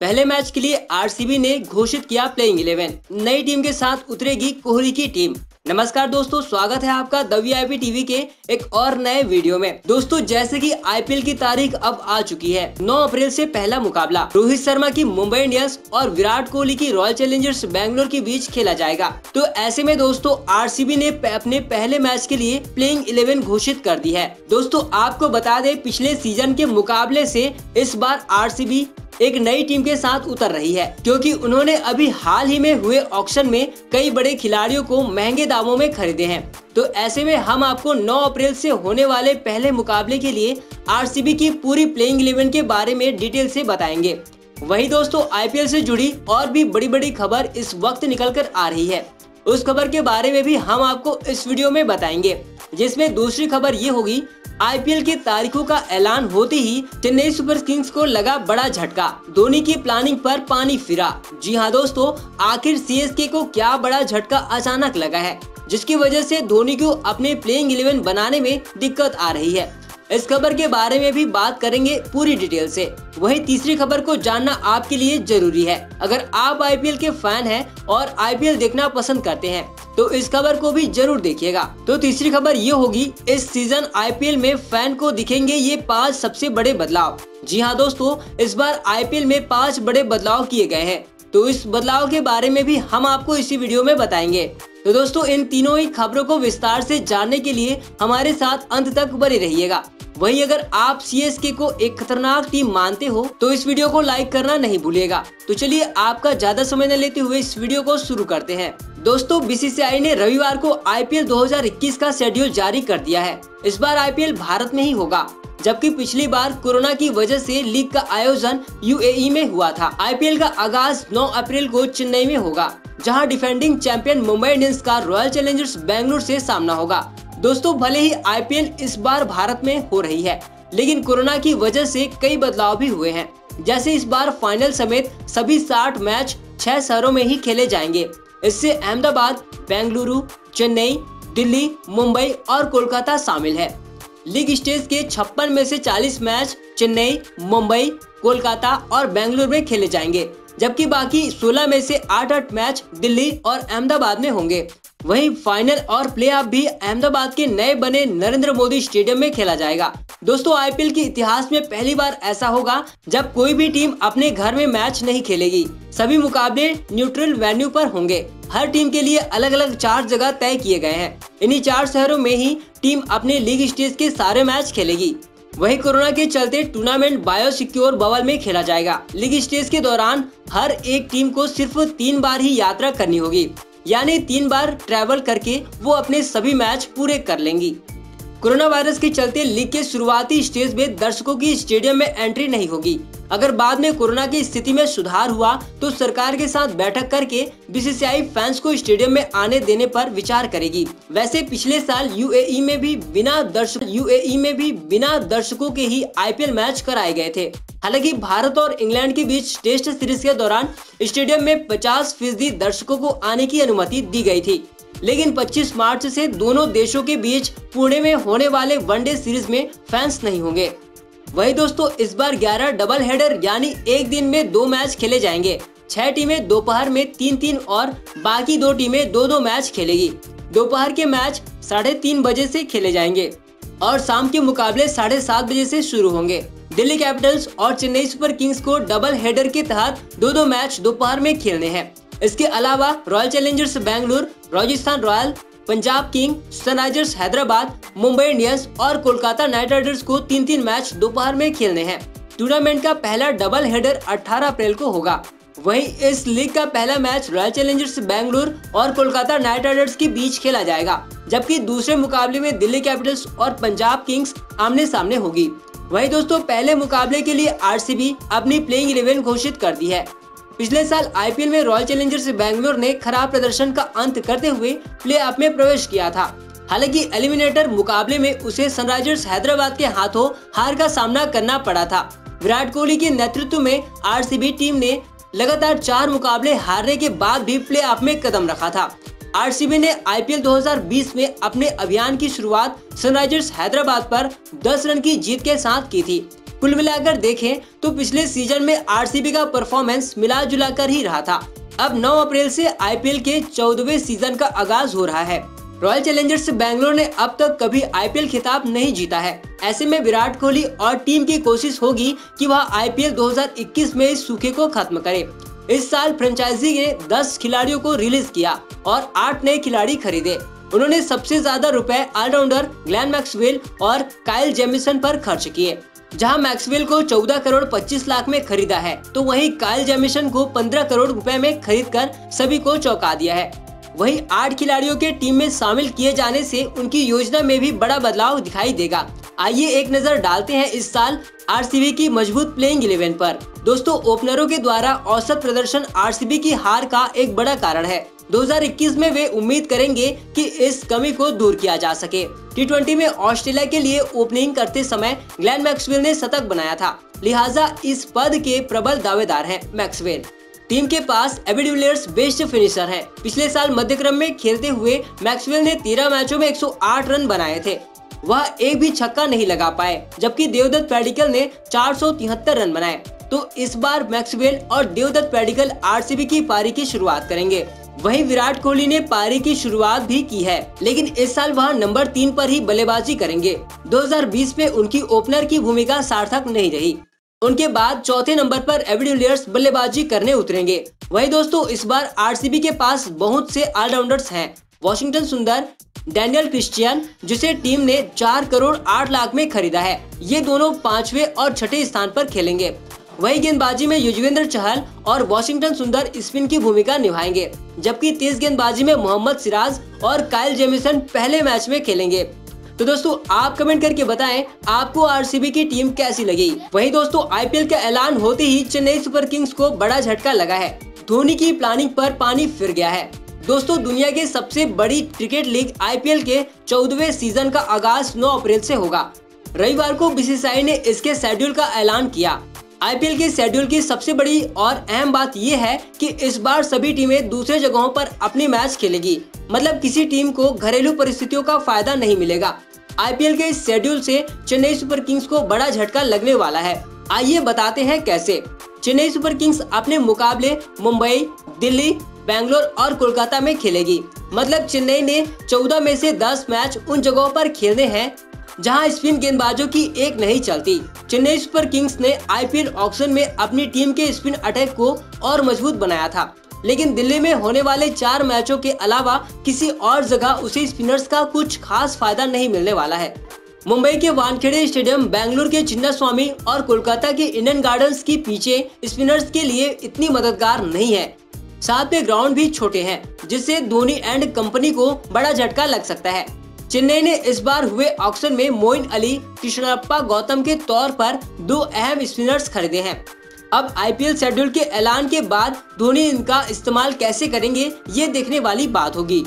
पहले मैच के लिए आरसीबी ने घोषित किया प्लेइंग 11 नई टीम के साथ उतरेगी कोहली की टीम। नमस्कार दोस्तों, स्वागत है आपका दवी टीवी के एक और नए वीडियो में। दोस्तों, जैसे कि आईपीएल की तारीख अब आ चुकी है। 9 अप्रैल से पहला मुकाबला। रोहित शर्मा की मुंबई इंडियंस और विराट कोहली की रॉयल चैलेंजर्स बैंगलोर के बीच खेला जाएगा। तो ऐसे में दोस्तों, आरसीबी ने अपने पहले मैच के लिए प्लेइंग इलेवन घोषित कर दी है। दोस्तों, आपको बता दें, पिछले सीज़न के मुकाबले ऐसी इस बार आरसीबी एक नई टीम के साथ उतर रही है, क्योंकि उन्होंने अभी हाल ही में हुए ऑक्शन में कई बड़े खिलाड़ियों को महँगे दामों में खरीदे हैं। तो ऐसे में हम आपको 9 अप्रैल से होने वाले पहले मुकाबले के लिए आरसीबी की पूरी प्लेइंग इलेवन के बारे में डिटेल से बताएँगे। वही दोस्तों आईपीएल से जुड़ी और भी बड़ी बड़ी खबर इस वक्त निकल कर आ रही है। उस खबर के बारे में भी हम आपको इस वीडियो में बताएँगे, जिसमें दूसरी खबर ये होगी आईपीएल की तारीखों का ऐलान होते ही चेन्नई सुपर किंग्स को लगा बड़ा झटका। धोनी की प्लानिंग पर पानी फिरा। जी हाँ दोस्तों, आखिर सीएसके को क्या बड़ा झटका अचानक लगा है? जिसकी वजह से धोनी को अपने प्लेइंग इलेवन बनाने में दिक्कत आ रही है। इस खबर के बारे में भी बात करेंगे पूरी डिटेल से। वही तीसरी खबर को जानना आपके लिए ज़रूरी है। अगर आप आईपीएल के फ़ैन हैं और आईपीएल देखना पसंद करते हैं तो इस खबर को भी ज़रूर देखिएगा। तो तीसरी खबर ये होगी, इस सीज़न आईपीएल में फ़ैन को दिखेंगे ये पाँच सबसे बड़े बदलाव। जी हाँ दोस्तों, इस बार आईपीएल में पाँच बड़े बदलाव किए गए हैं। तो इस बदलाव के बारे में भी हम आपको इसी वीडियो में बताएँगे। तो दोस्तों, इन तीनों ही खबरों को विस्तार से जानने के लिए हमारे साथ अंत तक बने रहिएगा। वहीं अगर आप सी को एक खतरनाक टीम मानते हो तो इस वीडियो को लाइक करना नहीं भूलिएगा। तो चलिए आपका ज़्यादा समय न लेते हुए इस वीडियो को शुरू करते हैं। दोस्तों बीसीसीआई ने रविवार को आईपीएल 2021 का शेड्यूल जारी कर दिया है। इस बार आईपीएल भारत में ही होगा, जबकि पिछली बार कोरोना की वजह से लीग का आयोजन यूएई में हुआ था। आईपीएल का आगाज़ 9 अप्रैल को चेन्नई में होगा, जहाँ डिफेंडिंग चैंपियन मुंबई इंडियंस का रॉयल चैलेंजर्स बेंगलुरु से सामना होगा। दोस्तों, भले ही आईपीएल इस बार भारत में हो रही है, लेकिन कोरोना की वजह से कई बदलाव भी हुए हैं। जैसे इस बार फाइनल समेत सभी 60 मैच छह शहरों में ही खेले जाएँगे। इससे अहमदाबाद, बेंगलुरु, चेन्नई, दिल्ली, मुंबई और कोलकाता शामिल है। लीग स्टेज के छप्पन में से 40 मैच चेन्नई, मुंबई, कोलकाता और बेंगलुरु में खेले जाएँगे, जबकि बाकी 16 में से 8-8 मैच दिल्ली और अहमदाबाद में होंगे। वहीं फाइनल और प्ले ऑफ़ भी अहमदाबाद के नए बने नरेंद्र मोदी स्टेडियम में खेला जाएगा। दोस्तों आईपीएल के इतिहास में पहली बार ऐसा होगा जब कोई भी टीम अपने घर में मैच नहीं खेलेगी। सभी मुकाबले न्यूट्रल वेन्यू पर होंगे। हर टीम के लिए अलग अलग चार जगह तय किए गए हैं। इन्हीं चार शहरों में ही टीम अपने लीग स्टेज के सारे मैच खेलेगी। वही कोरोना के चलते टूर्नामेंट बायो सिक्योर बबल में खेला जाएगा। लीग स्टेज के दौरान हर एक टीम को सिर्फ़ तीन बार ही यात्रा करनी होगी। यानी तीन बार ट्रैवल करके वो अपने सभी मैच पूरे कर लेंगी। कोरोना वायरस के चलते लीग के शुरुआती स्टेज में दर्शकों की स्टेडियम में एंट्री नहीं होगी। अगर बाद में कोरोना की स्थिति में सुधार हुआ तो सरकार के साथ बैठक करके बीसीसीआई फैंस को स्टेडियम में आने देने पर विचार करेगी। वैसे पिछले साल यूएई में भी बिना दर्शक, यूएई में भी बिना दर्शकों के ही आईपीएल मैच कराए गए थे। हालाँकि भारत और इंग्लैंड के बीच टेस्ट सीरीज़ के दौरान स्टेडियम में 50 फ़ीसदी दर्शकों को आने की अनुमति दी गई थी। लेकिन 25 मार्च से दोनों देशों के बीच पुणे में होने वाले वनडे सीरीज़ में फैंस नहीं होंगे। वही दोस्तों, इस बार 11 डबल हेडर यानी एक दिन में दो मैच खेले जाएँगे। छह टीमें दोपहर में तीन तीन और बाकी दो टीमें दो दो मैच खेलेगी। दोपहर के मैच साढ़े तीन बजे से खेले जाएँगे और शाम के मुकाबले साढ़े सात बजे से शुरू होंगे। दिल्ली कैपिटल्स और चेन्नई सुपर किंग्स को डबल हेडर के तहत दो दो मैच दोपहर में खेलने हैं। इसके अलावा Royal Challengers Bangalore, Rajasthan Royal Punjab King Sunrisers Hyderabad, Mumbai Indians और कोलकाता नाइट राइडर्स को तीन तीन मैच दोपहर में खेलने हैं। टूर्नामेंट का पहला डबल हेडर 18 अप्रैल को होगा। वहीं इस लीग का पहला मैच रॉयल चैलेंजर्स बेंगलुरु और कोलकाता नाइट राइडर्स के बीच खेला जाएगा, जबकि दूसरे मुकाबले में दिल्ली कैपिटल्स और पंजाब किंग्स आमने सामने होगी। वहीं दोस्तों, पहले मुकाबले के लिए आरसीबी अपनी प्लेइंग इलेवन घोषित कर दी है। पिछले साल आईपीएल में रॉयल चैलेंजर्स बैंगलोर ने खराब प्रदर्शन का अंत करते हुए प्ले में प्रवेश किया था। हालाँकि एलिमिनेटर मुकाबले में उसे सनराइजर्स हैदराबाद के हाथों हार का सामना करना पड़ा था। विराट कोहली के नेतृत्व में आरसीबी टीम ने लगातार चार मुकाबले हारने के बाद भी प्ले ऑफ़ में कदम रखा था। आरसीबी ने आईपीएल 2020 में अपने अभियान की शुरुआत सनराइजर्स हैदराबाद पर 10 रन की जीत के साथ की थी। कुल मिलाकर देखें तो पिछले सीज़न में आरसीबी का परफॉर्मेंस मिला जुला कर ही रहा था। अब 9 अप्रैल से आईपीएल के चौदहवें सीज़न का आगाज़ हो रहा है। रॉयल चैलेंजर्स बैंगलोर ने अब तक कभी आईपीएल खिताब नहीं जीता है। ऐसे में विराट कोहली और टीम की कोशिश होगी कि वह आईपीएल 2021 में इस सूखे को खत्म करे। इस साल फ्रेंचाइजी ने 10 खिलाड़ियों को रिलीज़ किया और 8 नए खिलाड़ी खरीदे। उन्होंने सबसे ज़्यादा रुपए ऑलराउंडर ग्लैन मैक्सवेल और काइल जेमिसन पर खर्च किए। जहाँ मैक्सवेल को 14 करोड़ 25 लाख में खरीदा है तो वहीं काइल जेमिसन को 15 करोड़ रुपए में खरीदकर सभी को चौंका दिया है। वहीं आठ खिलाड़ियों के टीम में शामिल किए जाने से उनकी योजना में भी बड़ा बदलाव दिखाई देगा। आइए एक नज़र डालते हैं इस साल आरसीबी की मज़बूत प्लेइंग इलेवन पर। दोस्तों ओपनरों के द्वारा औसत प्रदर्शन आरसीबी की हार का एक बड़ा कारण है। 2021 में वे उम्मीद करेंगे कि इस कमी को दूर किया जा सके। टी में ऑस्ट्रेलिया के लिए ओपनिंग करते समय ग्लैन मैक्सवेल ने शतक बनाया था। लिहाजा इस पद के प्रबल दावेदार हैं मैक्सवेल। टीम के पास एबिडिविलियर्स बेस्ट फिनिशर है। पिछले साल मध्य क्रम में खेलते हुए मैक्सवेल ने तेरह मैचों में 108 रन बनाए थे। वह एक भी छक्का नहीं लगा पाए, जबकि देवदत्त पेडिकल ने चार सौ तिहत्तर रन बनाए। तो इस बार मैक्सवेल और देवदत्त पेडिकल आरसीबी की पारी की शुरुआत करेंगे। वहीं विराट कोहली ने पारी की शुरुआत भी की है, लेकिन इस साल वह नंबर तीन पर ही बल्लेबाजी करेंगे। 2020 में उनकी ओपनर की भूमिका सार्थक नहीं रही। उनके बाद चौथे नंबर पर एविडिलियर्स बल्लेबाजी करने उतरेंगे। वही दोस्तों, इस बार आरसीबी के पास बहुत से ऑलराउंडर्स हैं। वॉशिंगटन सुंदर, डैनियल क्रिस्टियन जिसे टीम ने चार करोड़ आठ लाख में खरीदा है। ये दोनों पांचवे और छठे स्थान पर खेलेंगे। वही गेंदबाजी में युजवेंद्र चहल और वॉशिंगटन सुंदर स्पिन की भूमिका निभाएँगे, जबकि तेज गेंदबाजी में मोहम्मद सिराज और कायल जेमिसन पहले मैच में खेलेंगे। तो दोस्तों, आप कमेंट करके बताएँ, आपको आरसीबी की टीम कैसी लगी? वही दोस्तों, आईपीएल का ऐलान होते ही चेन्नई सुपर किंग्स को बड़ा झटका लगा है। धोनी की प्लानिंग पर पानी फिर गया है। दोस्तों, दुनिया के सबसे बड़ी क्रिकेट लीग आईपीएल के चौदहवें सीज़न का आगाज़ 9 अप्रैल से होगा। रविवार को बीसीसीआई ने इसके शेड्यूल का ऐलान किया। आईपीएल के शेड्यूल की सबसे बड़ी और अहम बात यह है कि इस बार सभी टीमें दूसरे जगहों पर अपनी मैच खेलेगी। मतलब किसी टीम को घरेलू परिस्थितियों का फ़ायदा नहीं मिलेगा। आईपीएल के इस शेड्यूल से चेन्नई सुपर किंग्स को बड़ा झटका लगने वाला है। आइए बताते हैं कैसे। चेन्नई सुपर किंग्स अपने मुकाबले मुंबई, दिल्ली, बैंगलोर और कोलकाता में खेलेगी। मतलब चेन्नई ने 14 में से 10 मैच उन जगहों पर खेलने हैं जहाँ स्पिन गेंदबाजों की एक नहीं चलती। चेन्नई सुपर किंग्स ने आईपीएल ऑक्शन में अपनी टीम के स्पिन अटैक को और मज़बूत बनाया था। लेकिन दिल्ली में होने वाले चार मैचों के अलावा किसी और जगह उसे स्पिनर्स का कुछ खास फ़ायदा नहीं मिलने वाला है। मुंबई के वानखेड़े स्टेडियम, बेंगलुरु के चिन्ना स्वामी और कोलकाता के इंडियन गार्डन्स के पीछे स्पिनर्स के लिए इतनी मददगार नहीं है। साथ में ग्राउंड भी छोटे हैं, जिससे धोनी एंड कंपनी को बड़ा झटका लग सकता है। चेन्नई ने इस बार हुए ऑक्शन में मोइन अली, कृष्णप्पा गौतम के तौर पर दो अहम स्पिनर्स खरीदे हैं। अब आईपीएल शेड्यूल के ऐलान के बाद धोनी इनका इस्तेमाल कैसे करेंगे, ये देखने वाली बात होगी।